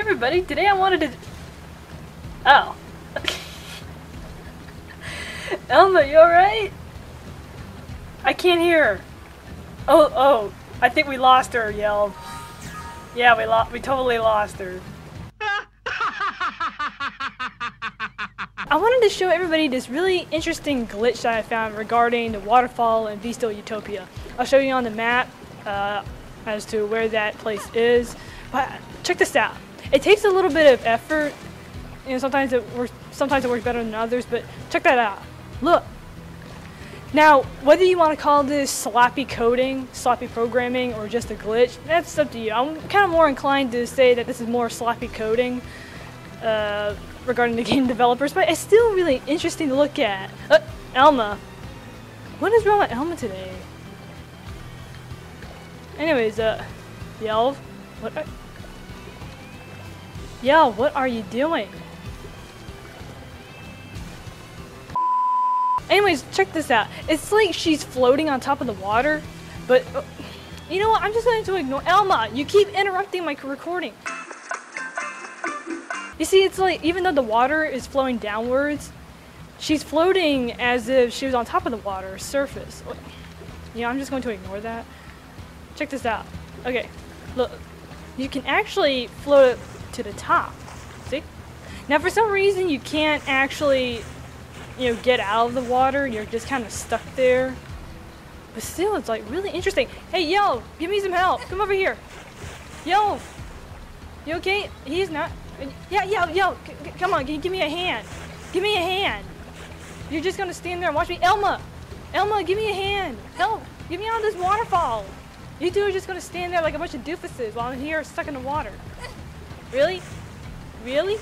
everybody, today I wanted to... Oh. Elma, you alright? I can't hear her. Oh, oh, I think we lost her, Yelv. Yeah, we lost, we totally lost her. I wanted to show everybody this really interesting glitch that I found regarding the waterfall in Bestial Utopia. I'll show you on the map uh, as to where that place is. But check this out. It takes a little bit of effort. You know, sometimes it works. Sometimes it works better than others. But check that out. Look. Now, whether you want to call this sloppy coding, sloppy programming, or just a glitch, that's up to you. I'm kind of more inclined to say that this is more sloppy coding uh, regarding the game developers, but it's still really interesting to look at. Uh, Elma. What is wrong with Elma today? Anyways, uh, Yelv, what Yelv, what are you doing? Anyways, check this out. It's like she's floating on top of the water, but... Uh, you know what? I'm just going to ignore... Elma, you keep interrupting my recording. You see, it's like, even though the water is flowing downwards, she's floating as if she was on top of the water surface. You know, I'm just going to ignore that. Check this out. Okay, look. You can actually float to the top. See? Now, for some reason, you can't actually, you know, get out of the water. You're just kind of stuck there. But still, it's like really interesting. Hey, yo, give me some help. Come over here. Yo, you okay? He's not. Yeah, yo, yo, come on, give me a hand. Give me a hand. You're just gonna stand there and watch me. Elma! Elma, give me a hand. Help! Get me on this waterfall. You two are just gonna stand there like a bunch of doofuses while I'm here stuck in the water. Really? Really?